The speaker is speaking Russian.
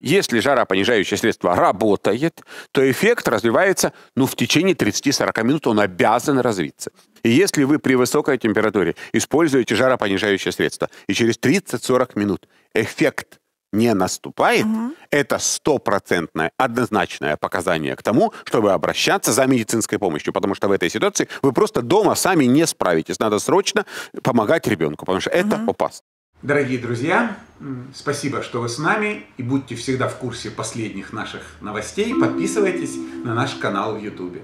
Если жаропонижающее средство работает, то эффект развивается ну, в течение 30-40 минут, он обязан развиться. И если вы при высокой температуре используете жаропонижающее средство, и через 30-40 минут эффект не наступает, угу. это стопроцентное, однозначное показание к тому, чтобы обращаться за медицинской помощью, потому что в этой ситуации вы просто дома сами не справитесь. Надо срочно помогать ребенку, потому что угу. это опасно. Дорогие друзья, спасибо, что вы с нами и будьте всегда в курсе последних наших новостей. Подписывайтесь на наш канал в YouTube.